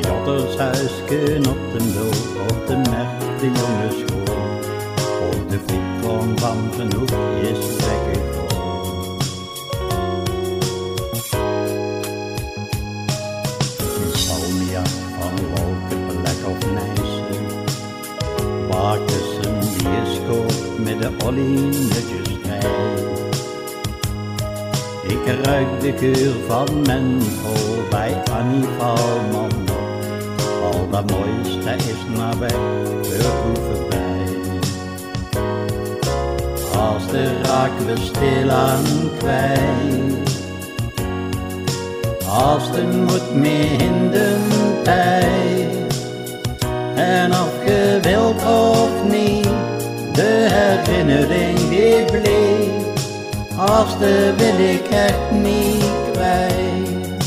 Kjottershuisken op de dood, op de merk de jongensschool. Op de fietron van genoeg is. In Salmia van welke plek of Nijssen, waar tussen bioscoop met de ollie netjes rijdt. Ik ruik de geur van menthol bij Annie Valman. Al dat mooiste is nabij, we voorbij. Als de raak we stilaan kwijt. Als de moet meer in de tijd. Als de wil ik echt niet kwijt.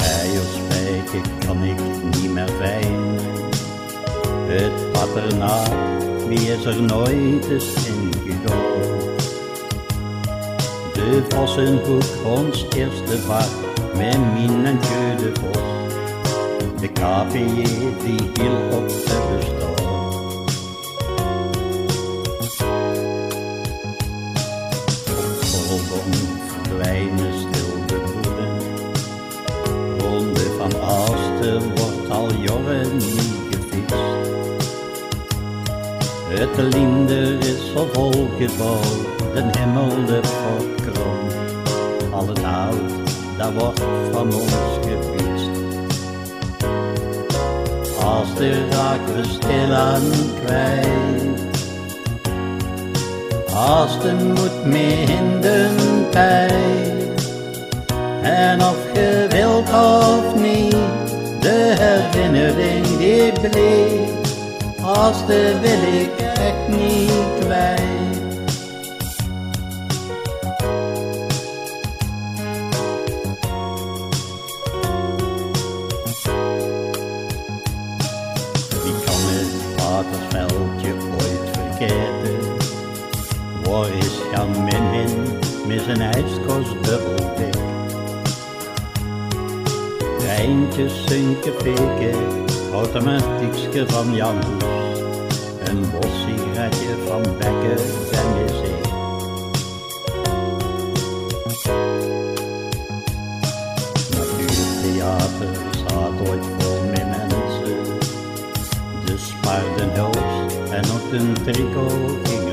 Eierspijken kan ik niet meer fijn. Het paternaat, wie is er nooit eens in gegaan? De Vossenhoek, ons eerste bar met Minentje de Vos. De KPJ die hield op te bestaan. Volgom verdwijnen stil de boeren. Ronde van Aalsten wordt al jaren niet gefietst. Het linder is al volgebouwd, de hemel de kroon. Al het oud dat wordt van ons gefietst. Als de raak we stilaan kwijt. Als de moed mee in de tijd. En of je wilt of niet, de herinnering die bleef. Als de wil ik echt niet het waterveldje ooit vergeten? Waar is Jan Minhin met zijn ijskost dubbeldik? Treintjes sunken pikken, automatiekske van Jan Hoes. Een bos sigaretje van Bekker ben je een tricot ging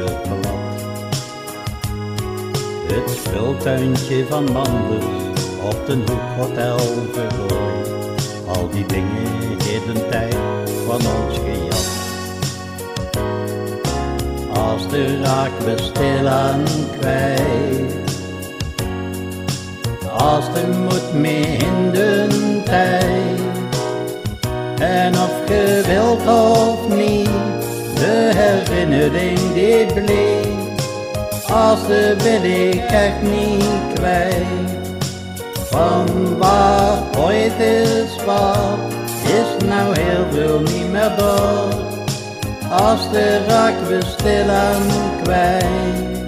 het speeltuintje van Manders op den hoek hotel. Al die dingen in een tijd van ons gejat. Als de raak we stilaan kwijt. Als de moed mee in de tijd. En of je wilt of De wil ik echt niet kwijt. Van waar ooit is wat, is nou heel veel niet meer door. Als de raak we stilaan kwijt.